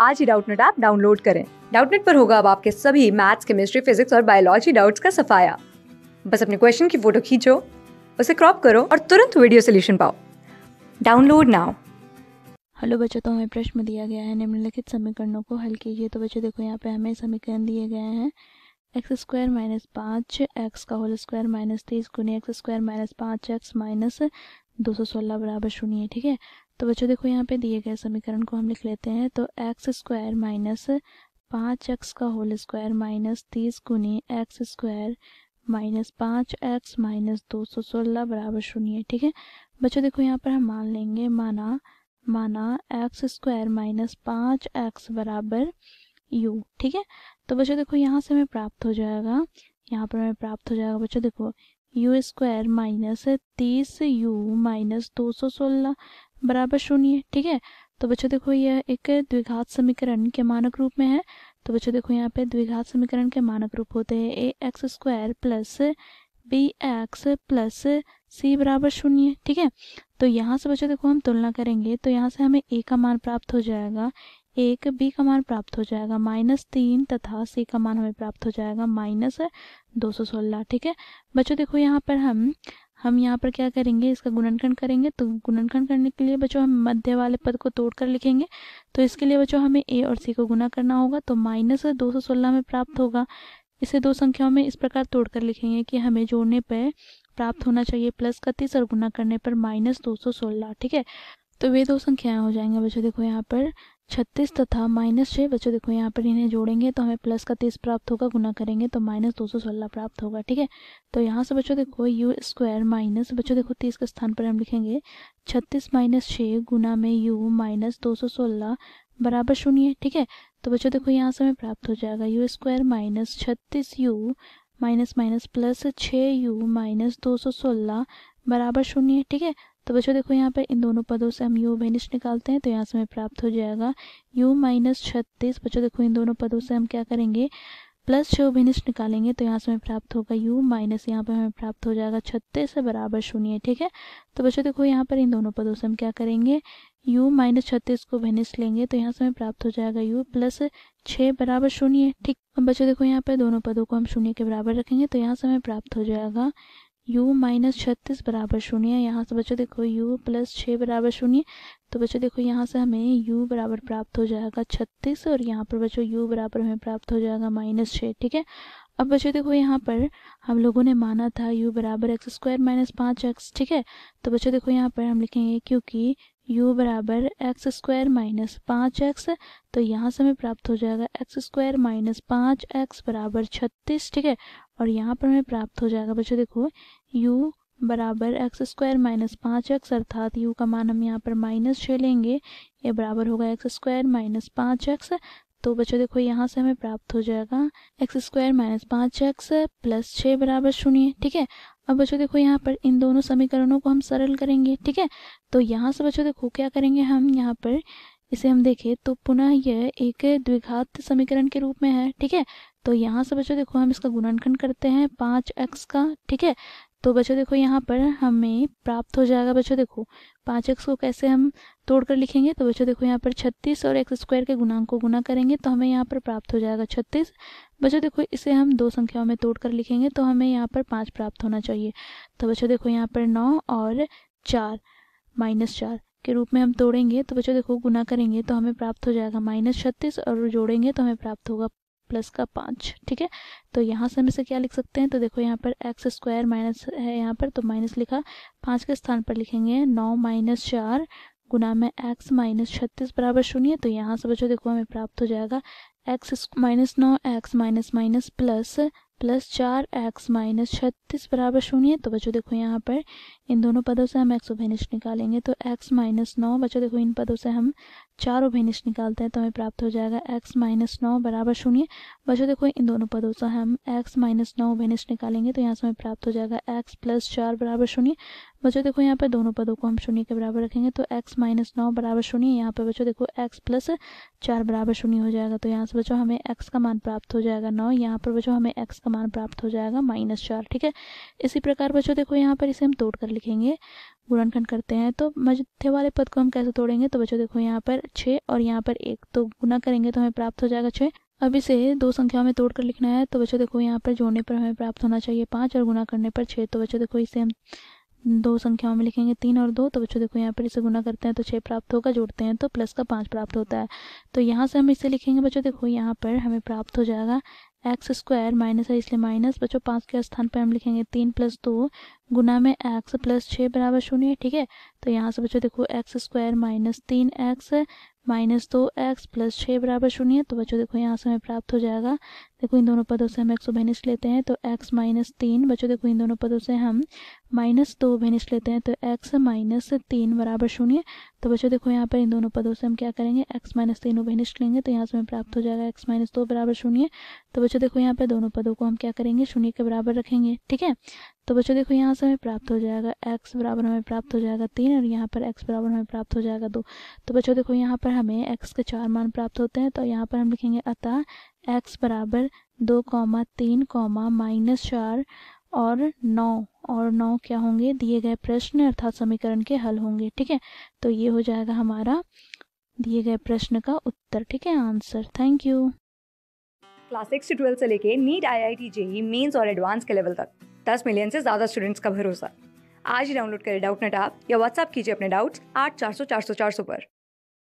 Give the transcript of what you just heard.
आज ही Doubtnut app download करें। डाउटनेट पर होगा अब आपके सभी मैथ्स, केमिस्ट्री, फिजिक्स और बायोलॉजी डाउट्स का सफाया। बस अपने क्वेश्चन की फ़ोटो खींचो, उसे क्रॉप करो और तुरंत वीडियो सोल्यूशन पाओ। Download now. हेलो बच्चों तो हमें प्रश्न दिया गया है निम्नलिखित समीकरणों को हल कीजिए। तो बच्चों, देखो यहाँ पे हमें समीकरण दिए गए हैं। एक्स स्क्वायर माइनस पाँच एक्स का होल स्क्वायर माइनस तीस गुनी एक्स स्क्वायर माइनस पाँच एक्स माइनस दो सौ सोलह बराबर शून्य, ठीक है? तो बच्चों देखो यहाँ पे दिए गए समीकरण को हम लिख लेते हैं तो एक्स स्क्वायर माइनस पाँच एक्स का होल स्क्वायर माइनस तीस गुनी एक्स स्क्वायर माइनस पाँच एक्स माइनस दो सौ सोलह बराबर शून्य ठीक है? बच्चों देखो यहाँ पर हम मान लेंगे, माना माना एक्स स्क्वायर माइनस पाँच एक्स बराबर यू ठीक है? तो बच्चों देखो यहाँ से हमें प्राप्त हो जाएगा, यहाँ पर हमें प्राप्त हो जाएगा बच्चों देखो यू स्क्वायर माइनस तीस यू माइनस दो सौ सोलह बराबर शून्य, ठीक है? तो बच्चों देखो यह एक द्विघात समीकरण के मानक रूप में है। तो बच्चों देखो यहाँ पे द्विघात समीकरण के मानक रूप होते हैं। A x square plus b x plus c बराबर शून्य, ठीक है? तो यहाँ से बच्चों देखो हम तुलना करेंगे तो यहाँ से हमें ए का मान प्राप्त हो जाएगा। एक बी का मान प्राप्त हो जाएगा। माइनस तीन तथा सी का मान हमें प्राप्त हो जाएगा। माइनस दो सौ सोलह, ठीक है? बच्चों देखो यहाँ पर हम हम यहाँ पर क्या करेंगे? इसका गुणनखंड करेंगे तो गुणनखंड करने के लिए बच्चों हम मध्य वाले पद को तोड़कर लिखेंगे। तो इसके लिए बच्चों हमें ए और सी को गुना करना होगा तो माइनस दो सौ सोलह में प्राप्त होगा। इसे दो संख्याओं में इस प्रकार तोड़कर लिखेंगे कि हमें जोड़ने पर प्राप्त होना चाहिए प्लस इकतीस और गुना करने पर माइनस दो सौ सोलह, ठीक है? तो वे दो संख्याएँ हो जाएँगे बच्चों, देखो यहाँ पर छत्तीस तथा माइनस छः बच्चों देखो, यहाँ पर इन्हें जोड़ेंगे तो हमें प्लस का तीस प्राप्त होगा गुना करेंगे तो माइनस दो सौ सोलह प्राप्त होगा, ठीक है? तो यहाँ से बच्चों देखो यू स्क्वायर माइनस बच्चों देखो तीस के स्थान पर हम लिखेंगे, छत्तीस माइनस छः गुना में यू माइनस दो सौ सोलह बराबर शून्य ठीक है? तो बच्चों देखो, यहाँ से हमें प्राप्त हो जाएगा यू स्क्वायर माइनस छत्तीस यू माइनस माइनस प्लस छः यू माइनस दो सौ सोलह बराबर शून्य ठीक है? तो बच्चों देखो, यहाँ पर इन दोनों पदों से हम यू बेनिश निकालते हैं तो यहाँ से हमें प्राप्त हो जाएगा। यू माइनस छत्तीस बच्चों देखो, इन दोनों पदों से हम क्या करेंगे? प्लस छः बेनिश निकालेंगे तो यहाँ से हमें प्राप्त होगा यू माइनस, यहाँ पर हमें प्राप्त हो जाएगा छत्तीस बराबर शून्य, ठीक है? तो बच्चों देखो, यहाँ पर इन दोनों पदों से हम क्या करेंगे? यू माइनस छत्तीस को बेनिश लेंगे तो यहाँ से हमें प्राप्त हो जाएगा यू प्लस छः बराबर शून्य, ठीक? अब बच्चों देखो, यहाँ पर दोनों पदों को हम शून्य के बराबर रखेंगे तो यहाँ से हमें प्राप्त हो जाएगा u माइनस छत्तीस बराबर शून्य यहाँ से बच्चों देखो, u प्लस छः बराबर शून्य तो बच्चों देखो यहाँ से हमें u बराबर प्राप्त हो जाएगा छत्तीस, और यहाँ पर बच्चों u बराबर हमें प्राप्त हो जाएगा माइनस छः ठीक है? अब बच्चों, देखो यहाँ पर हम लोगों ने माना था u बराबर एक्स स्क्वायर माइनस पाँच एक्स ठीक है? तो बच्चों, देखो यहाँ पर हम लिखेंगे क्योंकि u बराबर एक्स स्क्वायर माइनस पाँच एक्स तो यहाँ से हमें प्राप्त हो जाएगा एक्स स्क्वायर माइनस पाँच एक्स बराबर छत्तीस, ठीक है? और यहाँ पर हमें प्राप्त हो जाएगा बच्चों, देखो u बराबर एक्स स्क्वायर माइनस पाँच एक्स अर्थात यू का मान हम यहाँ पर माइनस छः लेंगे, ये बराबर होगा एक्स स्क्वायर माइनस पाँच एक्स तो बच्चों देखो, यहाँ से हमें प्राप्त हो जाएगा एक्स स्क्वायर माइनस पाँच एक्स प्लस छः बराबर शून्य, ठीक है? अब बच्चों देखो, यहाँ पर इन दोनों समीकरणों को हम सरल करेंगे, ठीक है? तो यहाँ से बच्चों देखो, क्या करेंगे हम यहाँ पर? इसे हम देखें तो पुनः यह एक द्विघात समीकरण के रूप में है, ठीक है? तो यहाँ से बच्चों देखो, हम इसका गुणनखंड करते हैं, पाँच एक्स का, ठीक है? तो बच्चों देखो, यहाँ पर हमें प्राप्त हो जाएगा, बच्चों देखो, पाँच एक्स को कैसे हम तोड़कर लिखेंगे तो बच्चों देखो, यहाँ पर छत्तीस और एक्स स्क्वायर के गुणांक को गुना करेंगे तो हमें यहाँ पर प्राप्त हो जाएगा छत्तीस। बच्चों देखो, इसे हम दो संख्याओं में तोड़कर लिखेंगे तो हमें यहाँ पर पाँच प्राप्त होना चाहिए। तो बच्चों देखो, यहाँ पर नौ और चार, माइनस चार के रूप में हम तोड़ेंगे तो बच्चों देखो गुना करेंगे तो हमें प्राप्त हो जाएगा माइनस छत्तीस और जोड़ेंगे तो हमें प्राप्त होगा प्लस का पाँच, ठीक है? तो यहाँ से हम इसे क्या लिख सकते हैं? तो देखो यहाँ पर एक्स स्क्वायर माइनस है यहाँ पर तो माइनस लिखा। पाँच के स्थान पर लिखेंगे नौ माइनस चार गुना में एक्स माइनस छत्तीस बराबर शून्य तो यहाँ से बच्चों देखो हमें प्राप्त हो जाएगा। एक्स माइनस नौ x minus minus plus plus चार एक्स माइनस छत्तीस बराबर शून्य तो बच्चों देखो यहाँ पर इन दोनों पदों से हम एक्स उभेनिश निकालेंगे। तो एक्स माइनस नौ, बच्चों देखो इन पदों से हम चार उभेनिश निकालते हैं तो हमें प्राप्त हो जाएगा एक्स माइनस नौ बराबर शून्य। बच्चों देखो इन दोनों पदों से हम एक्स माइनस नौ उभेनिश निकालेंगे तो यहाँ से हमें प्राप्त हो जाएगा एक्स प्लस चार बराबर शून्य। बच्चों देखो यहाँ पर दोनों पदों को हम शून्य के बराबर रखेंगे तो एक्स माइनस नौ बराबर शून्य, यहाँ पर बच्चों देखो एक्स प्लस चार बराबर शून्य हो जाएगा तो यहाँ से बच्चों हमें एक्स का मान प्राप्त हो जाएगा नौ, यहाँ पर बच्चों हमें एक्स का मान प्राप्त हो जाएगा माइनस चार, ठीक है? इसी प्रकार बच्चों देखो यहाँ पर इसे हम तोड़ कर लिखेंगे, गुणनखंड करते हैं तो मध्य वाले पद को हम कैसे तोड़ेंगे तो बच्चों देखो यहाँ पर छः और यहाँ पर एक तो गुना करेंगे तो हमें प्राप्त हो जाएगा छः। अब इसे दो संख्याओं में तोड़ कर लिखना है तो बच्चों देखो यहाँ पर जोड़ने पर हमें प्राप्त होना चाहिए पाँच और गुना करने पर छः तो बच्चों देखो इसे हम दो संख्याओं में लिखेंगे तीन और दो तो बच्चों देखो यहाँ पर इसे गुना करते हैं तो छः प्राप्त होगा, जोड़ते हैं तो प्लस का पाँच प्राप्त होता है। तो यहाँ से हम इसे लिखेंगे, बच्चों देखो यहाँ पर हमें प्राप्त हो जाएगा एक्स स्क्वायर माइनस है, इसलिए माइनस बच्चों पाँच के स्थान पर हम लिखेंगे तीन प्लस दो गुना में एक्स प्लस छः बराबर शून्य ठीक है? तो यहाँ से बच्चों देखो एक्स स्क्वायर माइनस तीन एक्स माइनस दो एक्स प्लस छः बराबर शून्य तो बच्चों देखो यहाँ से हमें प्राप्त हो जाएगा देखो इन दोनों पदों से हम एक्स बेनिस लेते हैं तो एक्स माइनस तीन, बच्चों देखो इन दोनों पदों से हम माइनस दो बेनिस लेते हैं तो एक्स माइनस तीन बराबर शून्य तो बच्चों देखो यहाँ पर इन दोनों पदों से हम क्या करेंगे एक्स माइनस तीन बेनिस लेंगे तो यहाँ से हमें प्राप्त हो जाएगा एक्स माइनस दो बराबर शून्य तो बच्चों देखो यहाँ पर दोनों पदों को हम क्या करेंगे, शून्य के बराबर रखेंगे, ठीक है? तो बच्चों देखो यहाँ से हमें प्राप्त हो जाएगा एक्स बराबर हमें प्राप्त हो जाएगा तीन, और यहाँ पर एक्स बराबर हमें प्राप्त हो जाएगा दो तो बच्चों देखो यहाँ पर हमें एक्स के चार मान प्राप्त होते हैं तो यहाँ पर हम लिखेंगे अतः एक्स बराबर दो कॉमा तीन कॉमा माइनस चार और नौ। और नौ क्या होंगे? दिए गए प्रश्न अर्थात समीकरण के हल होंगे, ठीक है? तो ये हो जाएगा हमारा दिए गए प्रश्न का उत्तर, ठीक है? Answer thank you class six से ट्वेल्थ से लेके NEET I I T JEE mains और एडवांस के लेवल तक। दस मिलियन से ज़्यादा स्टूडेंट्स का भरोसा। आज ही डाउनलोड करें डाउट नेट आप या व्हाट्सअप कीजिए अपने डाउट्स आठ चार सौ चार सौ चार सौ पर।